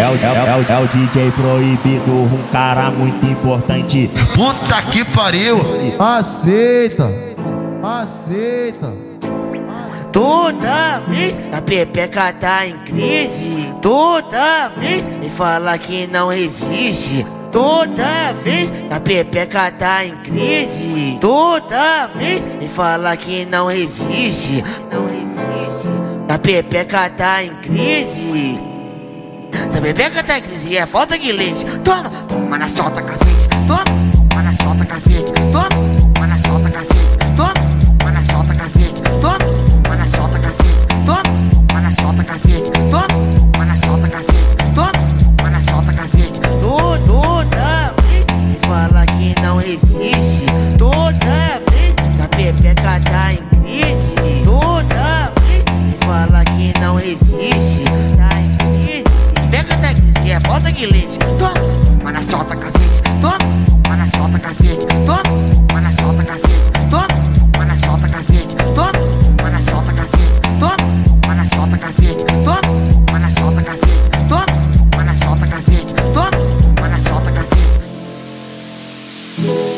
É o, é, o, é, o, é o DJ proibido, um cara muito importante. Puta que pariu! Aceita, aceita. Toda vez a pepeca tá em crise. Toda vez me fala que não existe. Toda vez a pepeca tá em crise. Toda vez me fala que não existe. Não existe. A pepeca tá em crise. Se beber com hipocrisia é falta de leite. Toma, toma na solta cacete. Toma, toma na solta cacete. Toma, toma na solta cacete. Toma, toma na solta cacete. Toma, toma na solta cacete. Toma, toma na solta cacete. Toma, toma na solta cacete. Toma, toma cacete. Toda vez que fala que não resiste. Toda vez que a pepeca tá em Thank you.